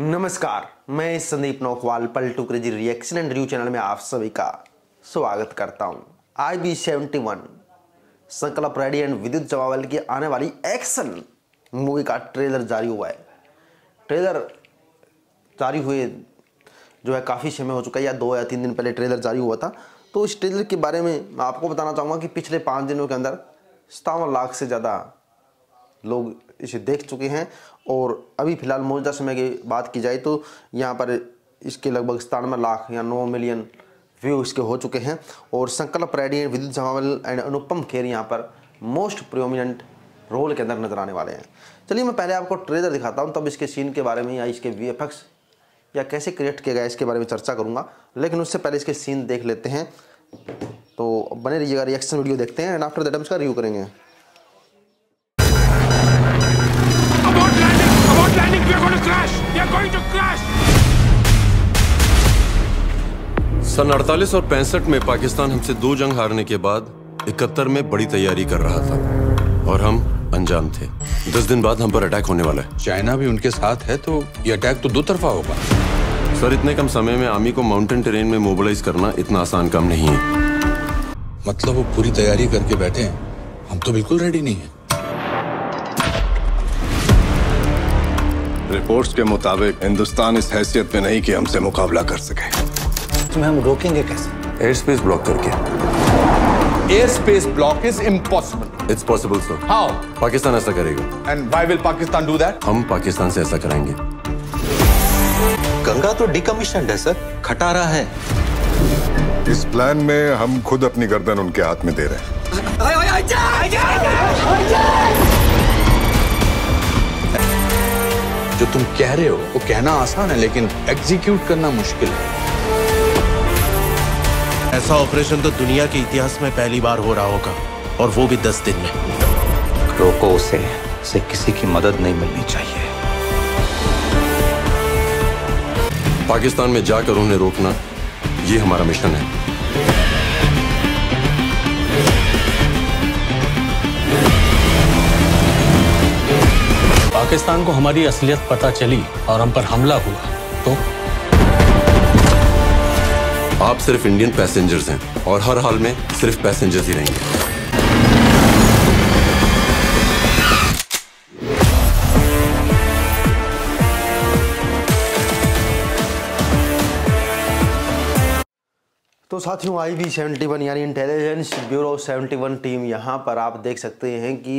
नमस्कार, मैं Sandeep Naukwal, Paltu crazy reaction and review channel में आप सभी का स्वागत करता हूँ। I B seventy one Sankalp Reddy and Vidyut Jamwal की आने वाली एक्शन मूवी का ट्रेलर जारी हुआ है। ट्रेलर जारी हुए जो है काफ़ी समय हो चुका है, या दो या तीन दिन पहले ट्रेलर जारी हुआ था। तो इस ट्रेलर के बारे में मैं आपको बताना चाहूँगा कि पिछले पाँच दिनों के अंदर सतावन लाख से ज़्यादा लोग इसे देख चुके हैं और अभी फ़िलहाल मौजूदा समय की बात की जाए तो यहाँ पर इसके लगभग सतानवे लाख या नौ मिलियन व्यू इसके हो चुके हैं और संकल्प रेडी विद्युत जमावल एंड अनुपम खेर यहाँ पर मोस्ट प्रोमिनेंट रोल के अंदर नज़र आने वाले हैं। चलिए मैं पहले आपको ट्रेलर दिखाता हूँ, तब इसके सीन के बारे में या इसके वीएफएक्स या कैसे क्रिएट किया गया इसके बारे में चर्चा करूँगा, लेकिन उससे पहले इसके सीन देख लेते हैं। तो बने रहिएगा रिएक्शन वीडियो देखते हैं एंड आफ्टर दैट हम इसका रिव्यू करेंगे। सन 48 और 65 में पाकिस्तान हमसे दो जंग हारने के बाद इकहत्तर में बड़ी तैयारी कर रहा था और हम अनजान थे। दस दिन बाद हम पर अटैक होने वाला है। चाइना भी उनके साथ है तो ये अटैक तो दो तरफा होगा। सर इतने कम समय में आर्मी को माउंटेन टेरेन में मोबिलाइज करना इतना आसान काम नहीं है। मतलब वो पूरी तैयारी करके बैठे हैं। हम तो बिल्कुल रेडी नहीं है। रिपोर्ट्स के मुताबिक हिंदुस्तान इस हैसियत में नहीं कि हमसे मुकाबला कर सके। तुम्हें हम रोकेंगे कैसे? एयर स्पेस ब्लॉक करके। Air space block is impossible it's possible sir How? Pakistan ऐसा करेगा। And why will Pakistan do that? हम पाकिस्तान से ऐसा कराएँगे। गंगा तो डिकमीशन है सर खटारा है। इस प्लान में हम खुद अपनी गर्दन उनके हाथ में दे रहे हैं। जो तुम कह रहे हो वो कहना आसान है लेकिन एग्जीक्यूट करना मुश्किल है। ऐसा ऑपरेशन तो दुनिया के इतिहास में पहली बार हो रहा होगा और वो भी दस दिन में। रोको उसे उसे किसी की मदद नहीं मिलनी चाहिए। पाकिस्तान में जाकर उन्हें रोकना ये हमारा मिशन है। पाकिस्तान को हमारी असलियत पता चली और हम पर हमला हुआ तो आप सिर्फ़ इंडियन पैसेंजर्स हैं और हर हाल में सिर्फ़ पैसेंजर्स ही रहेंगे। तो साथियों आई बी सेवेंटी वन यानी intelligence bureau seventy one team यहाँ पर आप देख सकते हैं कि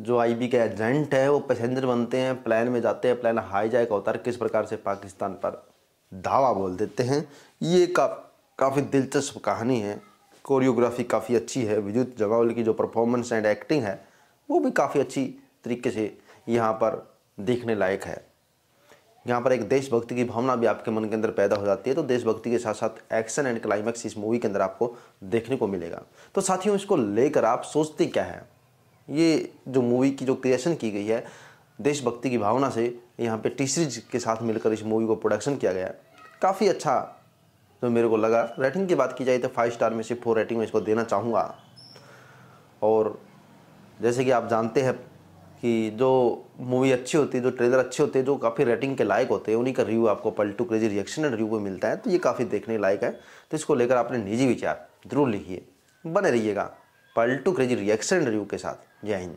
जो आई बी के एजेंट है, वो पैसेंजर बनते हैं प्लान में जाते हैं प्लान हाईजैक होता है किस प्रकार से पाकिस्तान पर धावा बोल देते हैं। ये का, काफ़ी दिलचस्प कहानी है। कोरियोग्राफी काफ़ी अच्छी है। विद्युत जवावल की जो परफॉर्मेंस एंड एक्टिंग है, वो भी काफ़ी अच्छी तरीके से यहाँ पर देखने लायक है। यहाँ पर एक देशभक्ति की भावना भी आपके मन के अंदर पैदा हो जाती है तो देशभक्ति के साथ साथ एक्शन एंड क्लाइमैक्स इस मूवी के अंदर आपको देखने को मिलेगा। तो साथियों, इसको लेकर आप सोचते क्या है? ये जो मूवी की जो क्रिएशन की गई है देशभक्ति की भावना से यहाँ पे टी सीरीज़ के साथ मिलकर इस मूवी को प्रोडक्शन किया गया। है काफ़ी अच्छा जो मेरे को लगा। रेटिंग की बात की जाए तो फाइव स्टार में से फोर रेटिंग में इसको देना चाहूँगा। और जैसे कि आप जानते हैं कि जो मूवी अच्छी होती है जो ट्रेलर अच्छे होते हैं जो काफ़ी रेटिंग के लायक होते हैं, उन्हीं का रिव्यू आपको Paltu crazy reaction and review मिलता है। तो ये काफ़ी देखने लायक है। तो इसको लेकर आपने निजी विचार ज़रूर लिखिए। बने रहिएगा Paltu crazy reaction and review के साथ। जय हिंद।